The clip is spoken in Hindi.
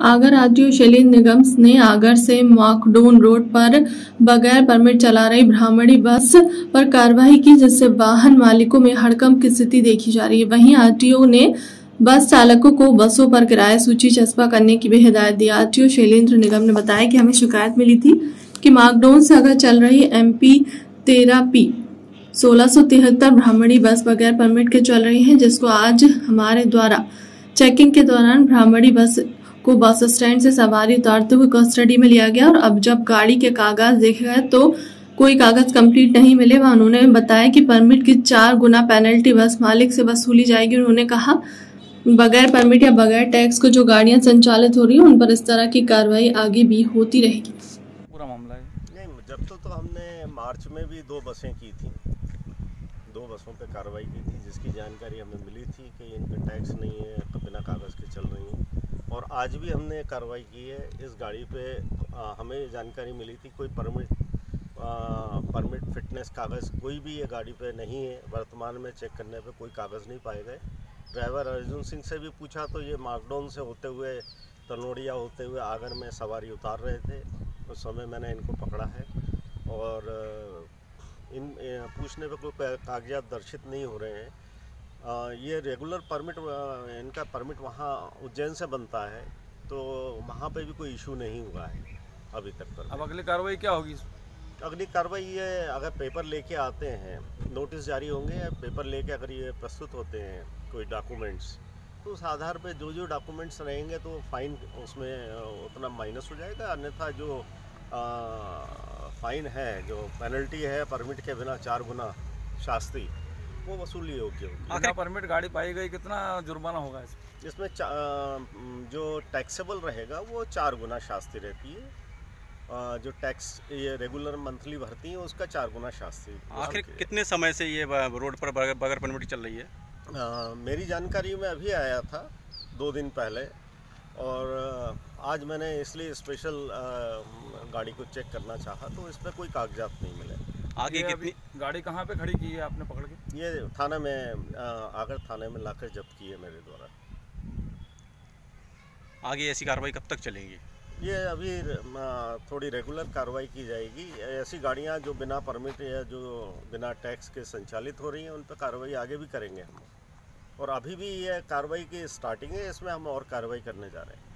आगर आरटीओ शैलेंद्र निगम ने आगर से माकडोन रोड पर बगैर परमिट चला रही ब्राह्मणी बस पर कार्रवाई की, जिससे वाहन मालिकों में हड़कंप की स्थिति देखी जा रही है। वहीं आरटीओ ने बस चालकों को बसों पर किराया सूची चस्पा करने की भी हिदायत दी। आरटीओ शैलेंद्र निगम ने बताया कि हमें शिकायत मिली थी कि माकडोन से अगर चल रही एम पी तेरह पी सोलह ब्राह्मणी बस बगैर परमिट के चल रही है, जिसको आज हमारे द्वारा चेकिंग के दौरान ब्राह्मणी बस को बस स्टैंड से सवारी उतारते हुए कस्टडी में लिया गया और अब जब गाड़ी के कागज़ देखे गए तो कोई कागज़ कंप्लीट नहीं मिले वह उन्होंने बताया कि परमिट की चार गुना पेनल्टी बस मालिक से वसूली जाएगी। उन्होंने कहा बगैर परमिट या बगैर टैक्स को जो गाड़ियाँ संचालित हो रही है उन पर इस तरह की कार्रवाई आगे भी होती रहेगी। पूरा मामला है? नहीं जब तो, तो हमने मार्च में भी दो बसें की थी। दो बसों पे कार्रवाई की थी जिसकी जानकारी हमें मिली थी कि इन पे टैक्स नहीं है बिना कागज़ और आज भी हमने कार्रवाई की है। इस गाड़ी पे आ, हमें जानकारी मिली थी कोई परमिट परमिट फिटनेस कागज़ कोई भी ये गाड़ी पे नहीं है। वर्तमान में चेक करने पे कोई कागज़ नहीं पाए गए। ड्राइवर अर्जुन सिंह से भी पूछा तो ये मार्कडाउन से होते हुए तनोड़िया होते हुए आगर में सवारी उतार रहे थे। उस समय मैंने इनको पकड़ा है। और इन पूछने पे कोई कागजात दर्शित नहीं हो रहे हैं। ये रेगुलर परमिट इनका परमिट वहाँ उज्जैन से बनता है तो वहाँ पे भी कोई इशू नहीं हुआ है अभी तक पर। अब अगली कार्रवाई क्या होगी? अगली कार्रवाई ये अगर पेपर लेके आते हैं नोटिस जारी होंगे या पेपर लेके अगर ये प्रस्तुत होते हैं कोई डॉक्यूमेंट्स तो उस आधार पे जो जो डॉक्यूमेंट्स रहेंगे तो फाइन उसमें उतना माइनस हो जाएगा। अन्यथा जो आ, फाइन है जो पेनल्टी है परमिट के बिना चार गुना शास्त्री वो वसूली योग्य होगी आखिर परमिट गाड़ी पाई गई कितना जुर्माना होगा इसमें? इसमें जो टैक्सेबल रहेगा वो चार गुना शास्ती रहती है। जो टैक्स ये रेगुलर मंथली भरती है उसका चार गुना शास्ती। आखिर कितने समय से ये रोड पर बगैर परमिट चल रही है? आ, मेरी जानकारी में अभी आया था दो दिन पहले। और आज मैंने इसलिए स्पेशल गाड़ी को चेक करना चाहा तो इस पर कोई कागजात नहीं मिले। आगे कितनी गाड़ी कहाँ पे खड़ी की है आपने पकड़ के? ये थाना में आगर थाने में लाकर जब्त की है मेरे द्वारा। आगे ऐसी कार्रवाई कब तक चलेगी? ये अभी थोड़ी रेगुलर कार्रवाई की जाएगी। ऐसी गाड़ियाँ जो बिना परमिट या जो बिना टैक्स के संचालित हो रही हैं उन पर कार्रवाई आगे भी करेंगे हम। और अभी भी ये कार्रवाई की स्टार्टिंग है इसमें हम और कार्रवाई करने जा रहे हैं।